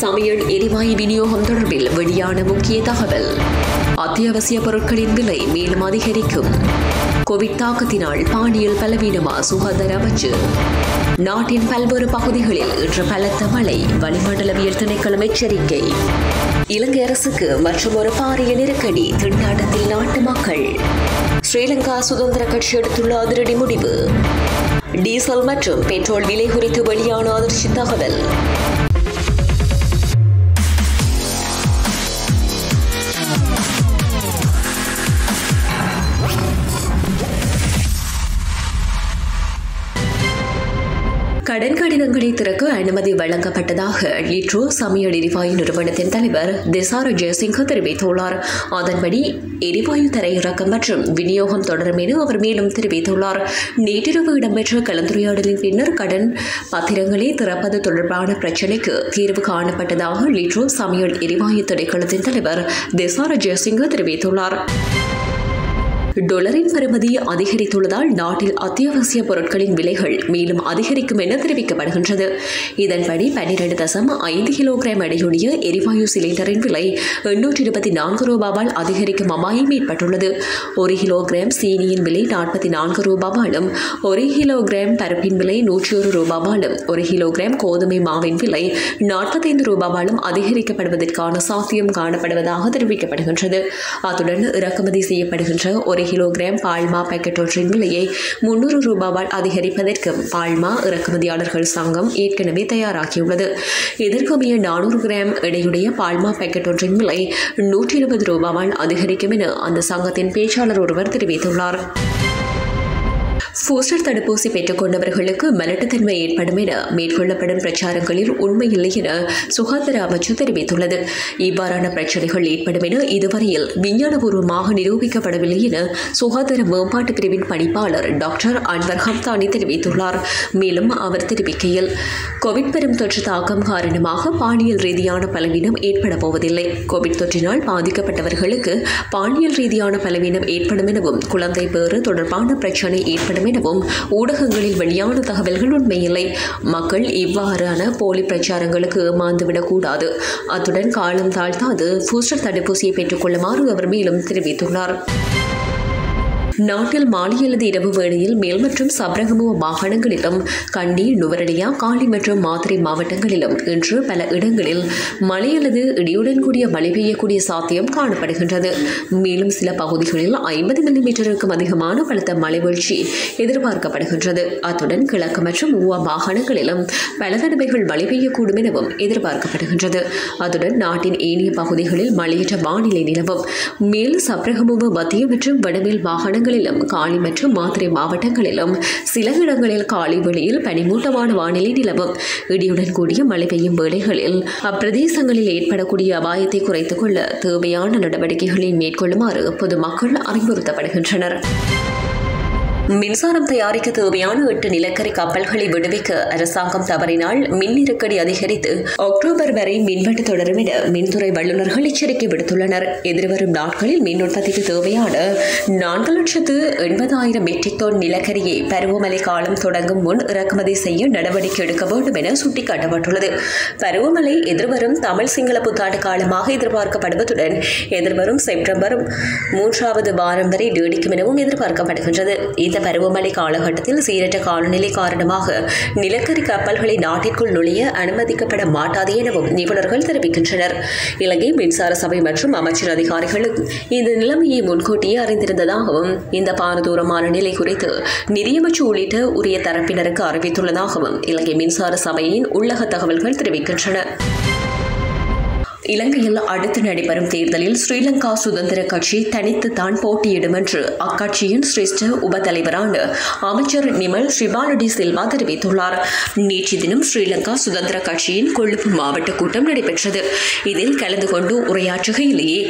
சமையல் எரிவாயு விநியோகம் தொடர்பில் வெளியான முக்கிய தகவல். அத்தியாவசிய பொருட்களின் விலை மேலும் அதிகரிக்கும். கோவிட் தாக்கத்தினால் பாணியில் பலவீனமா சுகாதார அமைச்சு. நாட்டின் பல்வேறு பகுதிகளில் இன்று பலத்த மழை வளிமண்டலவியல் திணைக்களம் எச்சரிக்கை. இலங்கை அரசுக்கு மற்றும் ஒரு பாரிய நெருக்கடி திண்டாட்டத்தில் நாட்டு மக்கள். ஸ்ரீலங்கா சுதந்திர கட்சி எடுத்துள்ள அதிரடி முடிவு. டீசல் மற்றும் பெட்ரோல் விலை குறித்து வெளியான அதிர்ச்சி தகவல். கடன் கடிதங்களை திறக்க அனுமதி வழங்கப்பட்டதாக லிட்ரோ சமையல் எரிவாயு நிறுவனத்தின் தலைவர் திசார ஜெயசிங்க தெரிவித்துள்ளார். அதன்படி எரிவாயு தரையிறக்கம் மற்றும் விநியோகம் தொடரும் என அவர் மேலும் தெரிவித்துள்ளார். நேற்றிரவு இடம்பெற்ற கலந்துரையாடலின் பின்னர் கடன் பத்திரங்களை திறப்பது தொடர்பான பிரச்சினைக்கு தீர்வு காணப்பட்டதாக லிட்ரோ சமையல் எரிவாயு திணைக்களத்தின் தலைவர் திசார ஜெயசிங்க தெரிவித்துள்ளார். டொலரின் பெறுமதி அதிகரித்துள்ளதால் நாட்டில் அத்தியாவசிய பொருட்களின் விலைகள் மேலும் அதிகரிக்கும் என தெரிவிக்கப்படுகின்றது. இதன்படி பன்னிரண்டு தசம் ஐந்து கிலோகிராம் எடையுடைய எரிவாயு சிலிண்டரின் விலை எண்ணூற்றி இருபத்தி நான்கு ரூபாவால் அதிகரிக்கும் அபாயம் ஏற்பட்டுள்ளது. ஒரு கிலோகிராம் சீனியின் விலை நாற்பத்தி நான்கு ரூபாவாலும் ஒரு கிலோகிராம் பருப்பின் விலை நூற்றி ஒரு ரூபாவாலும் ஒரு கிலோகிராம் கோதுமை மாவின் விலை நாற்பத்தைந்து ரூபாவாலும் அதிகரிக்கப்படுவதற்கான சாத்தியம் காணப்படுவதாக தெரிவிக்கப்படுகின்றது. அத்துடன் இறக்குமதி செய்யப்படுகின்ற ஒரு கிலோகிராம் பால்மா பாக்கெட் ஒன்றின் விலையை முன்னூறு ரூபாவால் அதிகரிப்பதற்கு பால்மா இறக்குமதியாளர்கள் சங்கம் ஏற்கனவே தயாராகியுள்ளது. இதற்கமைய நானூறு கிராம் எடையுடைய பால்மா பாக்கெட் ஒன்றின் விலை நூற்றி இருபது ரூபாவால் அதிகரிக்கும் என அந்த சங்கத்தின் பேச்சாளர் ஒருவர் தெரிவித்துள்ளார். பூஸ்டர் தடுப்பூசி பெற்றுக் கொண்டவர்களுக்கு மலட்டுத்தன்மை ஏற்படும் என மேற்கொள்ளப்படும் பிரச்சாரங்களில் உண்மையில்லை என சுகாதார அமைச்சு தெரிவித்துள்ளது. இவ்வாறான பிரச்சனைகள் ஏற்படும் என இதுவரையில் விஞ்ஞானபூர்வமாக நிரூபிக்கப்படவில்லை என சுகாதார மேம்பாட்டு பிரிவின் பணிப்பாளர் டாக்டர் அன்வர் ஹப்தானி தெரிவித்துள்ளார். மேலும் அவர் தெரிவிக்கையில் கோவிட் பெரும் தொற்று தாக்கம் காரணமாக பாலியல் ரீதியான பலவீனம் ஏற்பட போவதில்லை. கோவிட் தொற்றினால் பாதிக்கப்பட்டவர்களுக்கு பாலியல் ரீதியான பலவீனம் ஏற்படும் எனவும் குழந்தை பேறு தொடர்பான பிரச்சனை ஏற்படும் எனவும் ஊடகங்களில் வெளியான தகவல்கள் உண்மையில்லை. மக்கள் இவ்வாறான போலி பிரச்சாரங்களுக்கு ஏமாந்துவிடக்கூடாது. அத்துடன் காலம் தாழ்த்தாது. பூஸ்டர் தடுப்பூசியை பெற்றுக்கொள்ளுமாறு அவர் மேலும் தெரிவித்துள்ளார். நாட்டில் மாலை அல்லது இரவு வேளையில் மேல் மற்றும் சப்ரகமுவ மாகாணங்களிலும் கண்டி நுவரலியா காலி மற்றும் மாதிரி மாவட்டங்களிலும் இன்று பல இடங்களில் மழை அல்லது இடியுடன் கூடிய மழை பெய்யக்கூடிய சாத்தியம் காணப்படுகின்றது. மேலும் சில பகுதிகளில் ஐம்பது மில்லிமீட்டருக்கும் அதிகமான பலத்த மழை வீழ்ச்சி எதிர்பார்க்கப்படுகின்றது. அத்துடன் கிழக்கு மற்றும் ஊவா மாகாணங்களிலும் பல தடவைகள் மழை பெய்யக்கூடும் எனவும் எதிர்பார்க்கப்படுகின்றது. அத்துடன் நாட்டின் ஏனைய பகுதிகளில் மழையற்ற வானிலை நிலவும். மேலும் சப்ரகமுவ மத்திய மற்றும் வடமேல் மாகாணங்கள் இடங்களிலும் காலி மற்றும் மாத்திரை மாவட்டங்களிலும் சில இடங்களில் காலை வெளியில் பனிமூட்டமான வானிலை நிலவும். இடியுடன் கூடிய மழை பெய்யும் வேளைகளில் அப்பிரதேசங்களில் ஏற்படக்கூடிய அபாயத்தை குறைத்துக் கொள்ள தேவையான நடவடிக்கைகளை மேற்கொள்ளுமாறு பொதுமக்கள் அறிவுறுத்தப்படுகின்றனர். மின்சாரம் தயாரிக்க தேவையான எட்டு நிலக்கரி கப்பல்களை விடுவிக்க அரசாங்கம் தவறினால் மின் நெருக்கடி அதிகரித்து அக்டோபர் வரை மின்வெட்டு தொடரும் என மின்துறை வல்லுநர்கள் எச்சரிக்கை விடுத்துள்ளனர். எதிர்வரும் நாட்களில் மின் உற்பத்திக்கு தேவையான நான்கு லட்சத்து எண்பதாயிரம் மெட்ரிக் டன் நிலக்கரியை பருவமழை காலம் தொடங்கும் முன் இறக்குமதி செய்ய நடவடிக்கை எடுக்க வேண்டும் என சுட்டிக்காட்டப்பட்டுள்ளது. பருவமழை எதிர்வரும் தமிழ் சிங்கள புத்தாண்டு காலமாக எதிர்பார்க்கப்படுவதுடன் எதிர்வரும் செப்டம்பர் மூன்றாவது வாரம் வரை நீடிக்கும் எனவும் எதிர்பார்க்கப்படுகின்றது. இந்த பருவமழை காலகட்டத்தில் சீரற்ற காலநிலை காரணமாக நிலக்கரி கப்பல்களை நாட்டிற்குள் நுழைய அனுமதிக்கப்பட மாட்டாது எனவும் நிபுணர்கள் தெரிவிக்கின்றனர். இலங்கை மின்சார சபை மற்றும் அமைச்சர் அதிகாரிகளும் இந்த நிலைமையை முன்கூட்டியே அறிந்திருந்ததாகவும் இந்த பாரதூரமான நிலை குறித்து நிதியமைச்சு உள்ளிட்ட உரிய தரப்பினருக்கு அறிவித்துள்ளதாகவும் இலங்கை மின்சார சபையின் உள்ளக தகவல்கள் தெரிவிக்கின்றன. இலங்கையில் அடுத்து நடைபெறும் தேர்தலில் ஸ்ரீலங்கா சுதந்திர கட்சி தனித்து தான் போட்டியிடும் என்று அக்கட்சியின் சிரேஷ்ட உபதலைவரான அமைச்சர் நிமல் ஸ்ரீபாலடி சில்வா தெரிவித்துள்ளார். நேற்று தினம் ஸ்ரீலங்கா சுதந்திர கட்சியின் கொழும்பு மாவட்ட கூட்டம் நடைபெற்றது. இதில் கலந்து கொண்டு உரையாற்றுகையிலேயே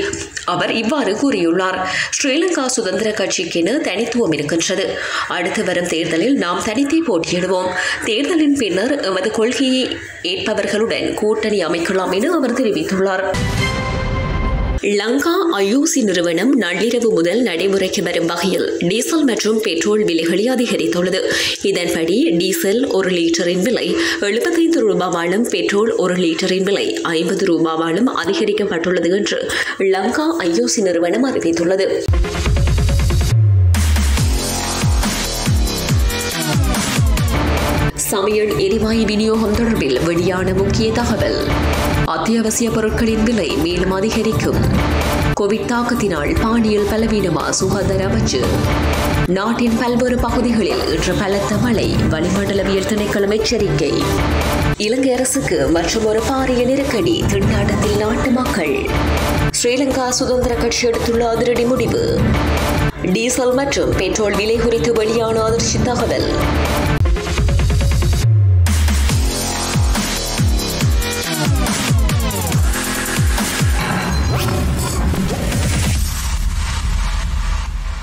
அவர் இவ்வாறு கூறியுள்ளார். ஸ்ரீலங்கா சுதந்திர கட்சிக்கென தனித்துவம் இருக்கின்றது. அடுத்து வரும் தேர்தலில் நாம் தனித்தே போட்டியிடுவோம். தேர்தலின் பின்னர் எமது கொள்கையை ஏற்பவர்களுடன் கூட்டணி அமைக்கலாம் என அவர் தெரிவித்துள்ளார். தெரிவித்துள்ளார் லங்கா ஐயூசி நிறுவனம் நள்ளிரவு முதல் நடைமுறைக்கு வரும் வகையில் டீசல் மற்றும் பெட்ரோல் விலைகளை அதிகரித்துள்ளது. இதன்படி டீசல் ஒரு லிட்டரின் விலை எழுபத்தைந்து ரூபாவாலும் பெட்ரோல் ஒரு லிட்டரின் விலை ஐம்பது ரூபாவாலும் அதிகரிக்கப்பட்டுள்ளது என்று லங்கா ஐயூசி நிறுவனம் அறிவித்துள்ளது. சமையல் எரிவாயு விநியோகம் தொடர்பில் வெளியான முக்கிய தகவல். அத்தியாவசிய பொருட்களின் விலை மேலும் அதிகரிக்கும். கோவிட் தாக்கத்தினால் பாணியில் பலவீனமா சுகாதார அமைச்சு. நாட்டின் பல்வேறு பகுதிகளில் இன்று பலத்த மழை வளிமண்டலவியல் திணைக்களம் எச்சரிக்கை. இலங்கை அரசுக்கு மற்றும் ஒரு பாரிய நெருக்கடி திண்டாட்டத்தில் நாட்டு மக்கள். ஸ்ரீலங்கா சுதந்திர கட்சி எடுத்துள்ள அதிரடி முடிவு. டீசல் மற்றும் பெட்ரோல் விலை குறித்து வெளியான அதிர்ச்சி தகவல்.